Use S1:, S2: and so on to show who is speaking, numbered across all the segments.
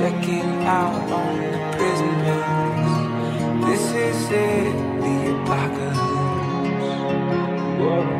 S1: checking out on the prisoners. This is it, the apocalypse. Whoa.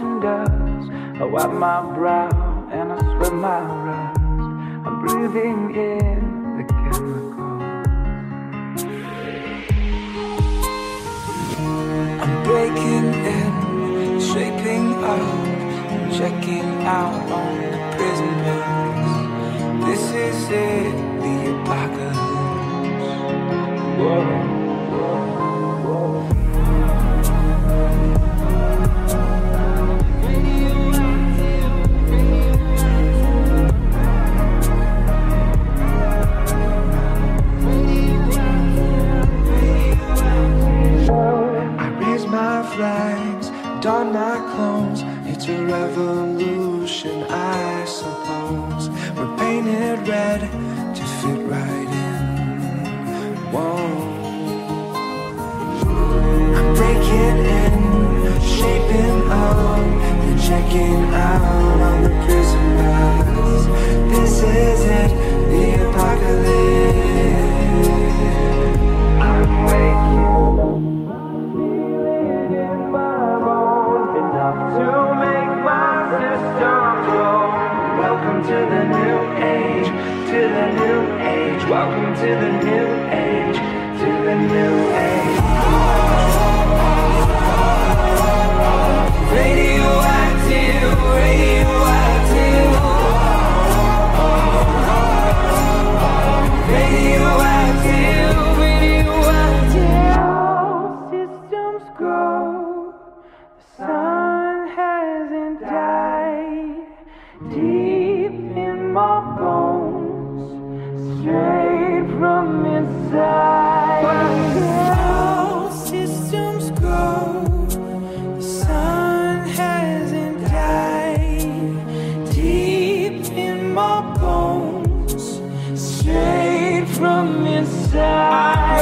S1: And dust. I wipe my brow and I sweat my rust. I'm breathing in the chemicals. I'm breaking in, shaping up, checking out on the prisoners. This is it, the apocalypse. Don my clothes. It's a revolution, I suppose. We're painted red to fit right in. Whoa. I'm breaking in, shaping up, and checking out the new age, to the new age. Welcome to the new age, to the new age. My bones, straight from inside.